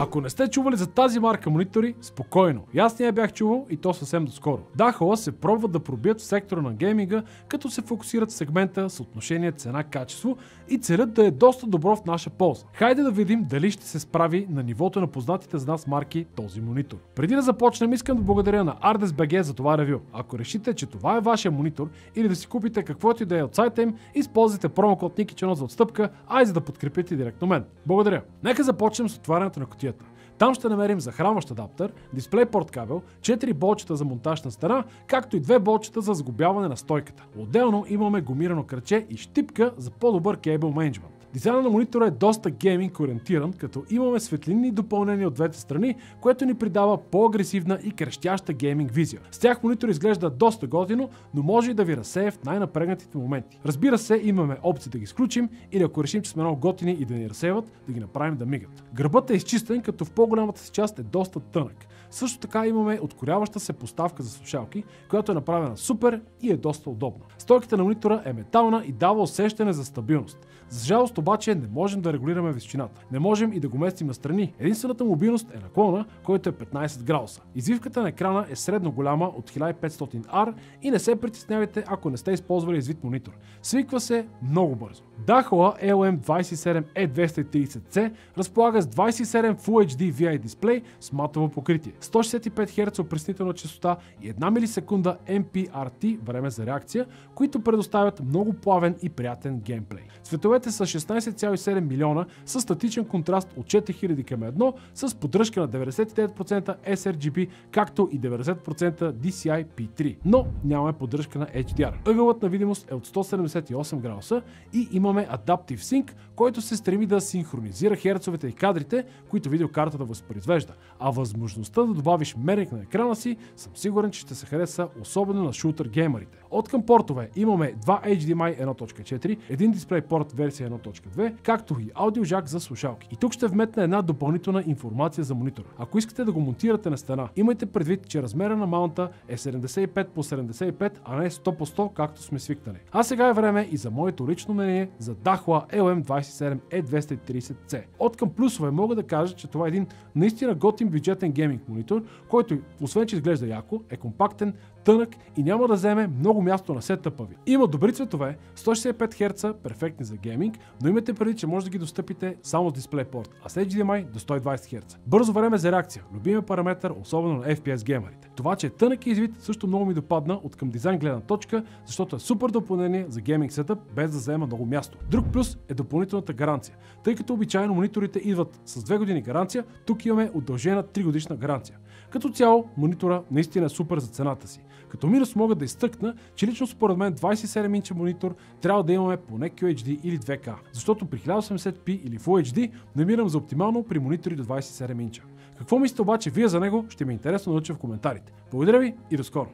Ако не сте чували за тази марка монитори, спокойно. И аз не я бях чувал и то съвсем доскоро. Дахола се пробват да пробият в сектора на гейминга, като се фокусират в сегмента съотношение цена-качество и целят да е доста добро в наша полза. Хайде да видим дали ще се справи на нивото на познатите за нас марки този монитор. Преди да започнем, искам да благодаря на ArdesBG за това ревю. Ако решите, че това е вашия монитор или да си купите каквото и да е от сайта им, използвайте промокод Никичено за отстъпка, а и за да подкрепите директно мен. Благодаря. Нека започнем с отварянето на котията. Там ще намерим захранващ адаптер, дисплейпорт кабел, 4 болчета за монтаж на стена, както и 2 болчета за сгубяване на стойката. Отделно имаме гумирано кръче и щипка за по-добър кейбъл менеджмент. Дизайнът на монитора е доста гейминг ориентиран, като имаме светлинни допълнения от двете страни, което ни придава по-агресивна и крещяща гейминг визия. С тях монитор изглежда доста готино, но може и да ви разсее в най-напрегнатите моменти. Разбира се, имаме опция да ги изключим или ако решим, че сме много готини и да ни разсеват, да ги направим да мигат. Гърбът е изчистен, като в по-голямата си част е доста тънък. Също така имаме откоряваща се поставка за слушалки, която е направена супер и е доста удобна. Стойката на монитора е метална и дава усещане за стабилност. За жалост обаче не можем да регулираме височината. Не можем и да го местим настрани. Единствената мобилност е наклона, който е 15 градуса. Извивката на екрана е средно голяма от 1500R и не се притеснявайте, ако не сте използвали извит монитор. Свиква се много бързо. Dahua LM27E230C разполага с 27 Full HD VI дисплей с матово покритие, 165 Hz опреснителна частота и 1 милисекунда MPRT време за реакция, които предоставят много плавен и приятен геймплей. Цветовете са 16,7 милиона с статичен контраст от 4000 към 1 с поддръжка на 99% sRGB, както и 90% DCI-P3, но нямаме поддръжка на HDR. Ъгълът на видимост е от 178 градуса и имаме Adaptive Sync, който се стреми да синхронизира херцовете и кадрите, които видеокартата възпроизвежда, а възможността да добавиш мерник на екрана си, съм сигурен, че ще се хареса особено на шутър геймерите. От към портове имаме два HDMI 1.4, един DisplayPort версия 1.2, както и аудиожак за слушалки. И тук ще вметна една допълнителна информация за монитора. Ако искате да го монтирате на стена, имайте предвид, че размера на маунта е 75 по 75, а не 100 по 100, както сме свикнали. А сега е време и за моето лично мнение за Dahua LM27E230C. От към плюсове мога да кажа, че това е един наистина готин бюджетен гейминг монитор, който освен че изглежда яко, е компактен, тънък и няма да вземе много място на сетъпа ви. Има добри цветове, 165 Hz, перфектни за гейминг, но имате преди, че може да ги достъпите само с DisplayPort, а с HDMI до 120 Hz. Бързо време за реакция, любимия параметр, особено на FPS геймерите. Това, че е тънък и извит, също много ми допадна от към дизайн гледна точка, защото е супер допълнение за гейминг сетъп, без да заема много място. Друг плюс е допълнителната гаранция. Тъй като обичайно мониторите идват с 2 години гаранция, тук имаме удължена 3 годишна гаранция. Като цяло, монитора наистина е супер за цената си. Като минус мога да изтъкна, че лично според мен 27 инча монитор трябва да имаме поне QHD или 2K, защото при 1080p или Full HD намирам за оптимално при монитори до 27 инча. Какво мислите обаче вие за него, ще ми е интересно да науча в коментарите. Благодаря ви и до скоро!